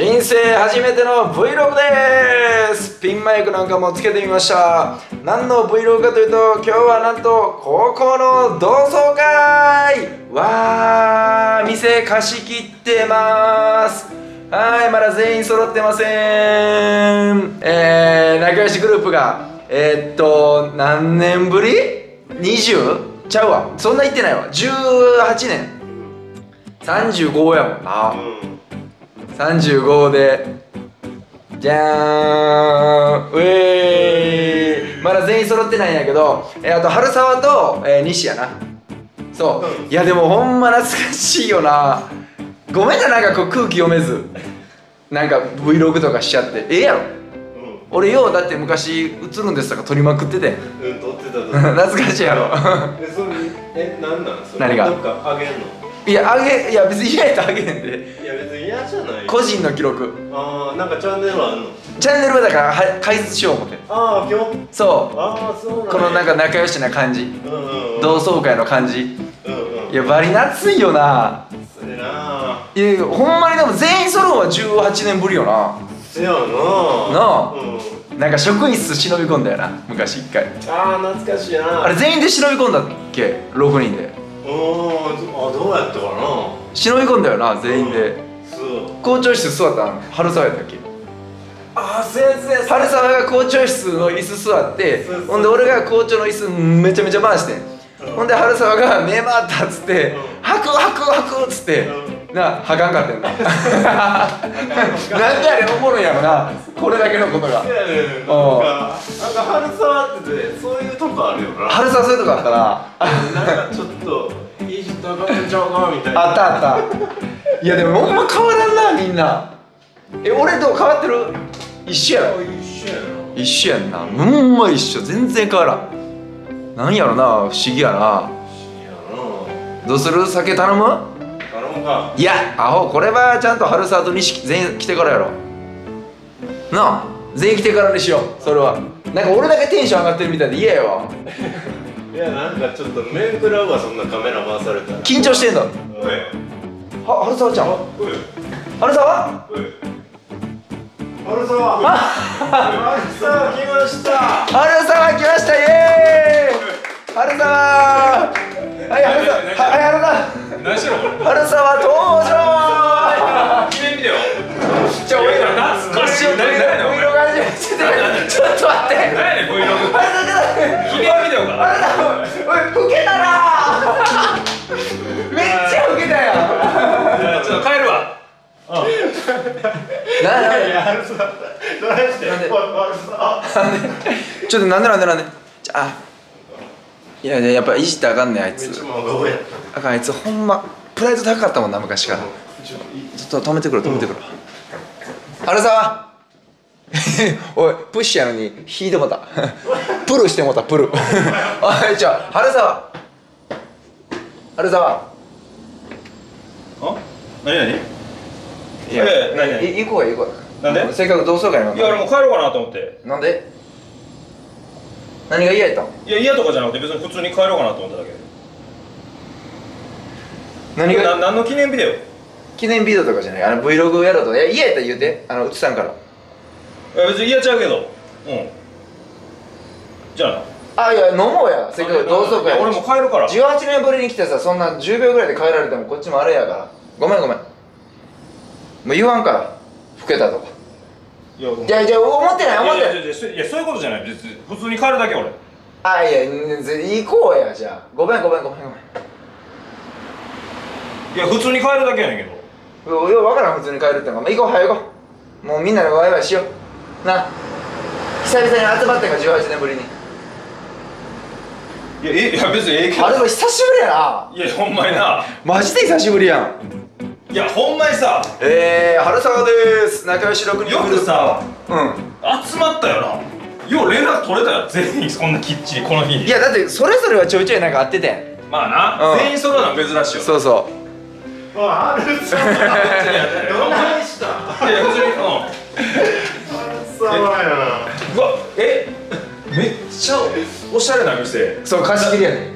人生初めての Vlog です。ピンマイクなんかもつけてみました。何の Vlog かというと今日はなんと高校の同窓会。わー店貸し切ってます。はいまだ全員揃ってません。えー、仲良しグループがえー、っと何年ぶり ?20? ちゃうわ。そんな言ってないわ。18年。35やもんな、うん。35で。じゃーんウェー。イまだ全員揃ってないんやけど、えー、あと春沢と、えー、西やな。そう、うん、いやでもほんま懐かしいよな。ごめんななんかこう空気読めず。なんか Vlog とかしちゃって。ええやろ、うん、俺ようだって昔映るんですとか撮りまくってて。うん撮ってた。懐かしいやろ。えそれえ何なん？それ何が？どっかあげんの？いやあげいや別に嫌やったらあげへんで。いや別に嫌じゃない。個人の記録。ああなんかチャンネルあんの？チャンネルはだからは解説しよう思ってああ今日？そう。ああそうなんこのなんか仲良しな感じ、うんうんうん、同窓会の感じ、うんうん、いやバリ夏いよな。それな。いやほんまにでも全員揃うは18年ぶりよな。せやな。なあ、うん、なんか職員室忍び込んだよな昔一回。ああ懐かしいな。あれ全員で忍び込んだっけ？6人で。あどうやった？かな忍び込んだよな全員で、そう。校長室座ったん春沢やったっけ？ああそうやそうや春沢が校長室の椅子座ってほんで俺が校長の椅子めちゃめちゃ回してん、ほんで春沢が目回ったっつって「吐く吐く吐く」っつって、な吐かんかってんな。なんであれおもろいやろなこれだけのことが。なんか春沢ってそういうとこあるよな。春沢そういうとこあったな。なんかちょっとがめちゃうなみたいなあったあった。いやでもほんま変わらんなみんな。え俺と変わってる？一緒やろ。一緒やな。一緒やんな。ほんま一緒。全然変わらん。なんやろな不思議やな。不思議やな。どうする？酒頼む？頼むか。いやアホ。これはちゃんと春沢と西全員来てからやろ。なあ。全員来てからにしよう。それは。なんか俺だけテンション上がってるみたいで嫌やわいやなんかちょっと面食らうわそんなカメラ回されたら。緊張してんのは春沢ちゃん春沢？春沢。春沢来ました。春沢来ましたイエーイ。春沢。はい春沢。はい春沢。何しろ。春沢登場なやるさどうしてちょっとなんでなんでなんで？あいややっぱいじってあかんねんあいつ。あかんあいつほんまプライド高かったもんな昔から。ちょっと止めてくる止めてくる春沢。おいプッシュやのに引いてもた。プルしてもたプル。おいじゃあ春沢。春沢。あ？何何？いやえ何何？行こうや行こうなんで？せっかく同窓会なんいや俺もう帰ろうかなと思って。なんで？何が嫌やったん？いや嫌とかじゃなくて別に普通に帰ろうかなと思っただけ。何が？何の記念ビデオ？記念ビデオとかじゃない。あの Vlog やろうと。いや嫌やったら言うて。あの映さんから。別に嫌ちゃうけど。うん。じゃあな。あいや飲もうや。せっかく同窓会俺も帰るから。18年ぶりに来てさそんな10秒ぐらいで帰られてもこっちもあれやから。ごめんごめんもう言わんから老けたと。かいやじゃあじゃあ思ってない思ってない。いやいやいやそういうことじゃない。別に普通に帰るだけ俺。あいや行こうやじゃあ。ごめんごめんごめんごめん。いや普通に帰るだけやねんけど。よう分からん普通に帰るってのか。行こう早行こう。もうみんなでワイワイしよう。な。久々に集まってんか18年ぶりに。いやえいや別にええけど。あでも久しぶりやな。いやほんまにな。マジで久しぶりやんいやほんまにさ。えー、春沢です。仲良し6人よくさうん。集まったよな。よう連絡取れたよ。全員そんなきっちりこの日に。いやだってそれぞれはちょいちょいなんか会っててまあな、うん。全員揃うのは珍しいよそうそう。あ春沢 どないしたいや普通にうん。春沢やなうわえめっちゃおしゃれな店。そう貸し切りやね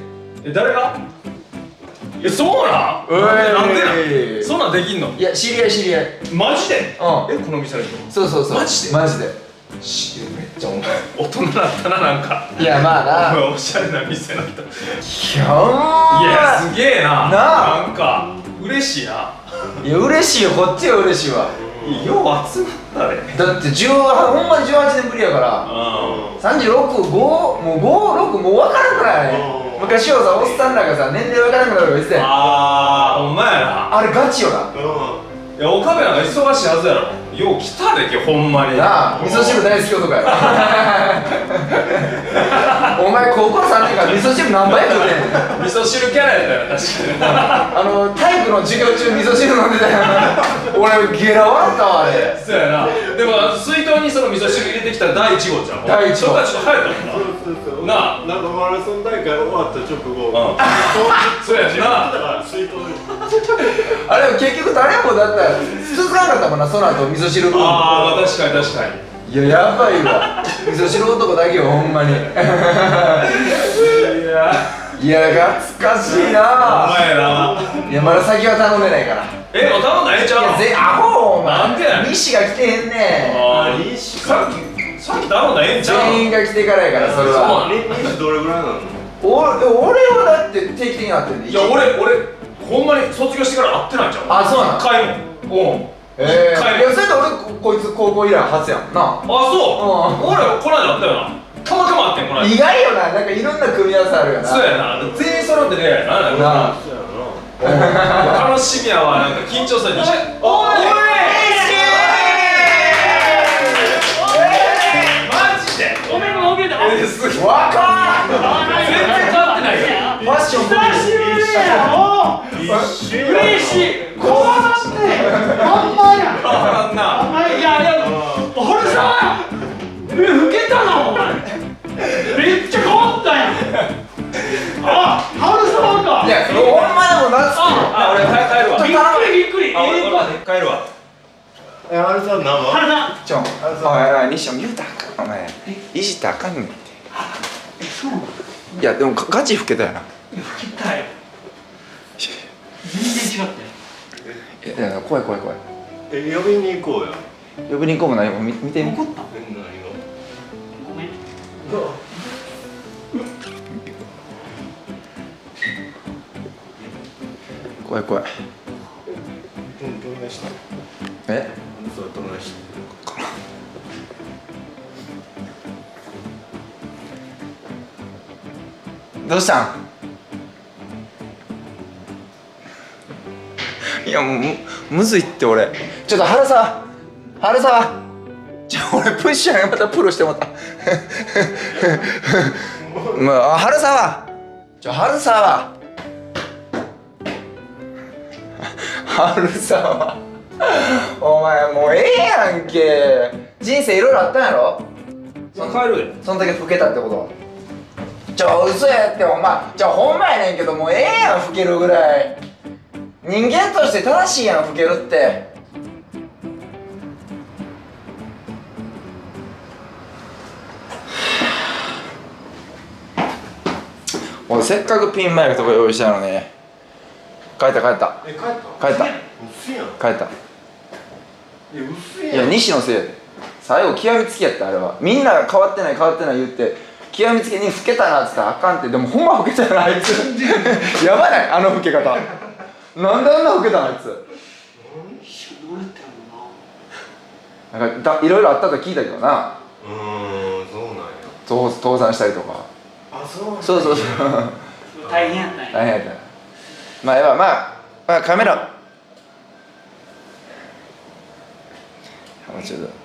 え誰が？いえそうなん？おいなんでなん？そんなんできんの？いや知り合い知り合い。マジで？うん。えこの店の人そうそうそう。マジで？マジで。しめっちゃお前。大人だったななんか。いやまあな。お前おしゃれな店なんだいいやすげえな。なあ。なんか嬉しいな。いや嬉しいよ。こっちが嬉しいわ。よう集まったね。だって10ほんまに18年ぶりやから。う365もう56もう分からんくらい。うん昔はさおっさんらがさ年齢分からんくなるとか言ってたやん。ああほんまやな。あれガチよな。ういや岡部なんか忙しいはずやろ。よう来たでけほんまに。なあ味噌汁大好き男や。ろ お前高校3年間味噌汁何杯食うてん味噌汁キャラやったよ確か あの体育の授業中味噌汁飲んでたやん。俺ゲラ笑ったわあれ。にそうやな。でも水筒にその味噌汁入れてきたら第1号じゃん。第一号。それがちょっと流行ったなあ。なんかマラソン大会終わった直後。うん。そうやしな。水筒にあれ結局誰もだったら続かなかったもんなその後味噌汁。ブームああ確かに確かに。いややばいわ。味噌汁男だけよほんまに。いや。いや懐かしいおな前ないやまだ先は頼んでないから。えもう頼んだらええんちゃうの？ぜアホお前。なんでや西が来てへんねあーリシさっきさっき頼んだらええんちゃうの？全員が来てからやからそれそうはなのリシどれぐらいなのお俺はだって定期的に会ってんでいや俺俺ほんまに卒業してから会ってないんちゃうあそうなの？一回も。うん。えー、一回いやそれで俺ここいつ高校以来初やんな。あそう。俺この間会ったよな。たまたま会ってんこの間。意外よな。なんかいろんな組み合わせあるよな。そうやな。全員揃ってねえやなななあ。そうやな楽しみやわ。なんか緊張する。おいマすげえわかー全然変わってないよファッション久しぶりやお一緒や嬉しいこわばってほんまや変わらんなお前いやいや俺さえ老けたなお前めっちゃ変わったやん。あ春沢かいやほんまでも夏あ俺帰るわ。びっくりびっくりあ俺ええか帰るわ。えあれさ生春菜ちょおいおい西野言うたらあかんお前いじったらあかんねんって。えそうなの？いやでもガチ老けたよな。老けたよ全然違ったよ。いやいや怖い怖い怖い。え呼びに行こうよ。呼びに行こうもない。も見見てみ。怒ったえ何がごめん怖い怖い。どどんな人？え？どんな人？どうしたん？いやもうむむずいって俺。ちょっと春沢。春沢。ちょ俺プッシュやまたプロしてもらった。も うあ春沢。ちょ春沢。春沢。お前もうええやんけ。人生いろいろあったんやろ？帰るでそんだけ老けたってことちょ嘘やってお前。じゃあほんまやねんけどもうええやん老けるぐらい。人間として正しいやん老けるって。俺せっかくピンマイクとか用意したのに。帰った帰った。え帰った？帰った。帰った。いいや西のせい最後極めつきやったあれは。みんなが変わってない変わってない言って極めつけに老けたなっつったらあかんって。でもほんま老けたよなあいつ。やばないあの老け方。なんであんな老けたのあいつ。な。んかだいろいろあったと聞いたけどな。うーんそうなんや。倒倒産したりとか。あそうなんや。そうそうそう。な 大変やったんや。大変やった。まあええわまあまあカメラ。もうちょ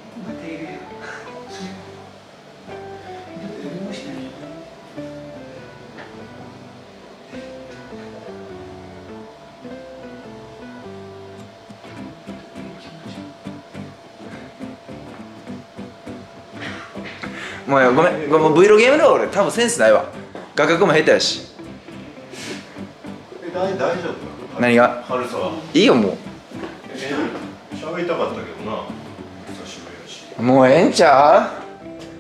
もうごめんごめんもう Vlog ゲームだ俺多分センスないわ。画角も下手やし。え大大丈夫？何が？春沢いいよもえ喋りたかったけどな。久しぶりやし。うもうええんちゃ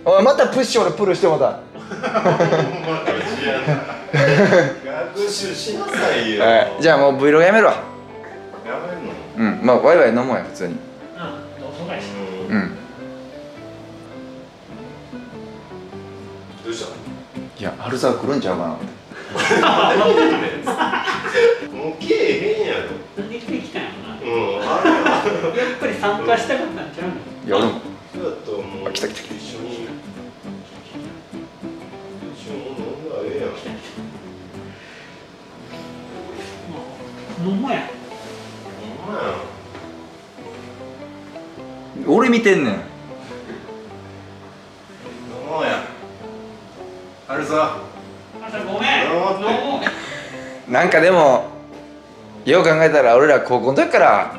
う？おいまたプッシュ俺プルしてもうた。また違うなガ握手しなさいよ。は いじゃあもう Vlog やめるわやめんの？うんまあワイワイ飲もうよ普通に。うんうんいや春沢来るんちゃうかな。もうけえへんやろ。なんで来てきたんやろうんやっぱり参加したかったんちゃうの？いや俺も。とあ来た来た来た。一緒に一緒に飲んだらええやん。もや。俺見てんねん春さあんたごめんなんかでもよう考えたら俺ら高校の時から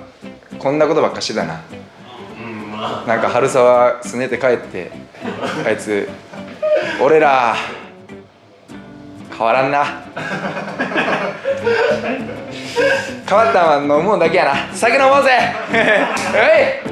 こんなことばっかしてたな。うんまあなんか春沢すねて帰ってあいつ俺ら変わらんな。変わったんは飲むもんだけやな。酒飲もうぜ。はい